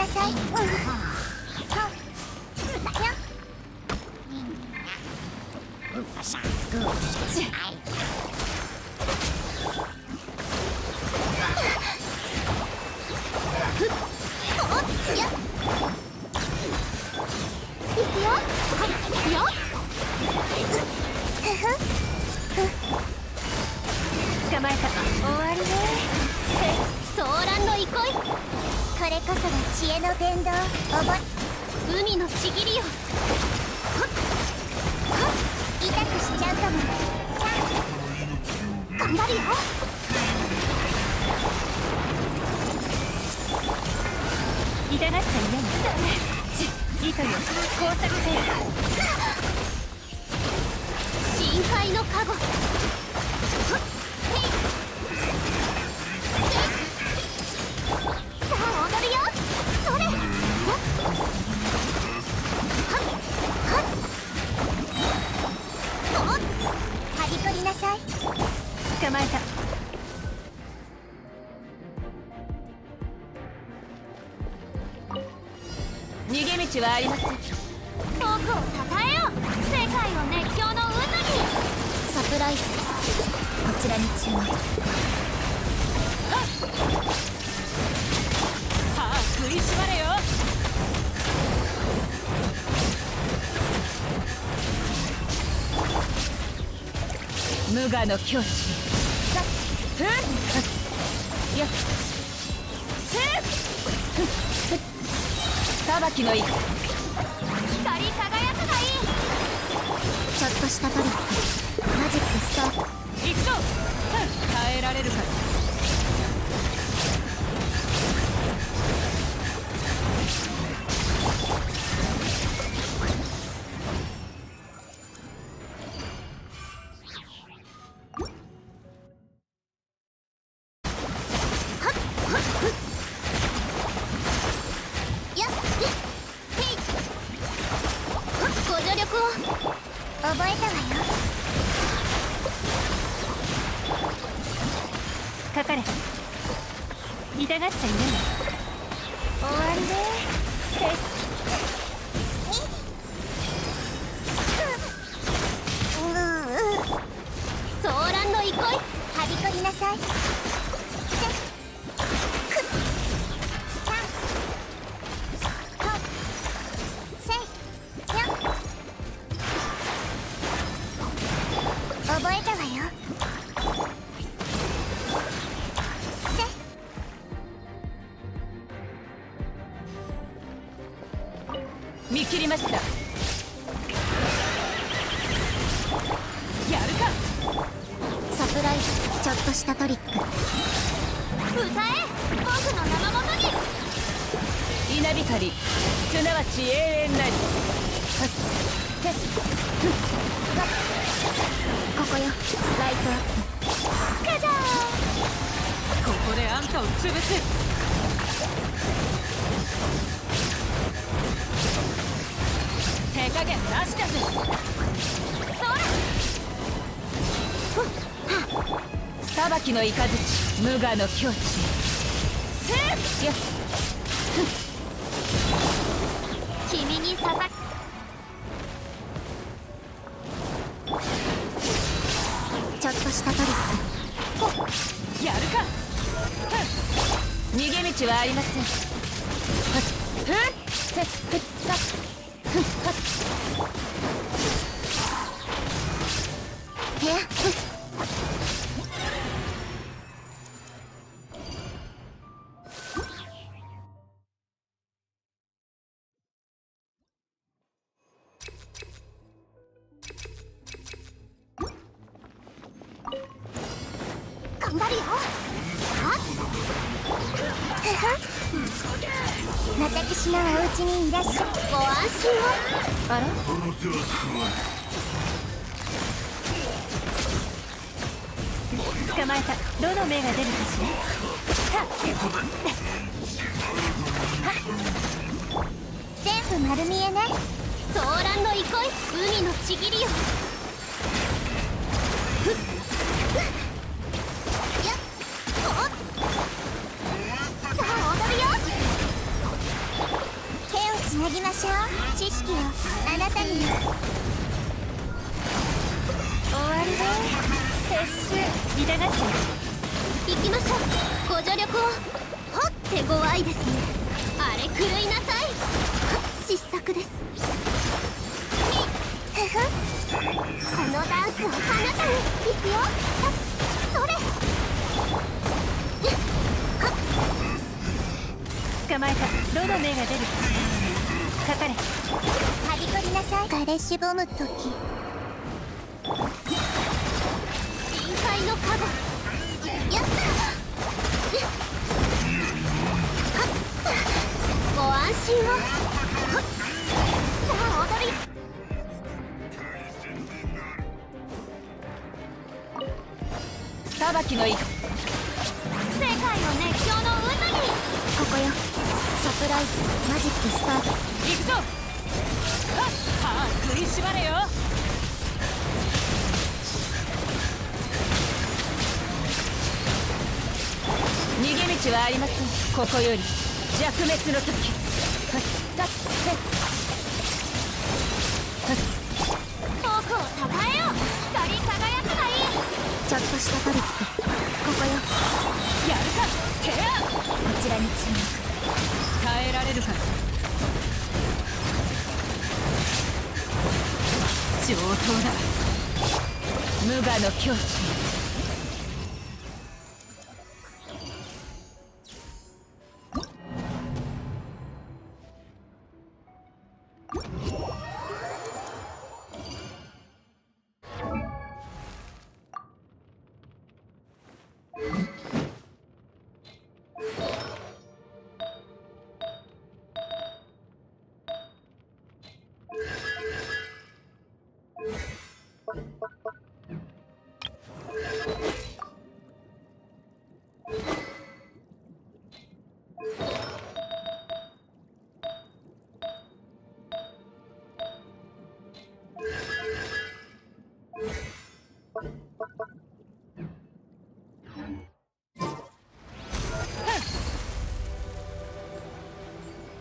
なさい、うん、こそが知恵の伝道覚え海のちぎりよ痛くしちゃうかも頑張る。よ痛がっちゃ嫌にち糸よ工作せよ深海の加護逃げ道はありません。僕をたたえよ世界を熱狂の渦に。サプライズ。こちらに注目。さあ食いしばれよ。無我の境地。さふんやせ裁きの意光り輝くがいい。ちょっとしたトリックマジックストープ。行くぞ耐えられるか痛がっちゃいない終わりねうん。うん。ソーランの憩いはびこりなさい切りました。やるか。サプライズちょっとしたトリック。歌え。僕の生元に。稲光すなわち永遠なり。ここよライトアッカジャーここであんたを潰す加減なしだぜそら裁きの雷無我の境地せや君に刺さちょっ。としたトリックやるか逃げ道はありませんふんふんふっ。ふっ頑張るよ。私のお家にいらっしゃいご安心をあら捕まえたどの目が出るかしら全部丸見えねソーランの憩い海のちぎりよりだ撤収痛がって行きましょうご助力を。ほってご愛ですね。あれ狂いなさい。失策です。ふ ふこのダンスをあなたに行くよそれ。捕まえた。どの目が出る。かかれ。はびこりなさい。彼しぼむ時。臨界の加護やった。ご安心を。さあ踊り。裁きの意世界を熱狂の渦に。ここよ。サプライズマジックスタート。行くぞ。はっ。はあ食いしばれよ逃げ道はありませんここより弱滅の時はっ。だっ。てれるはず上等だ。無我の境地。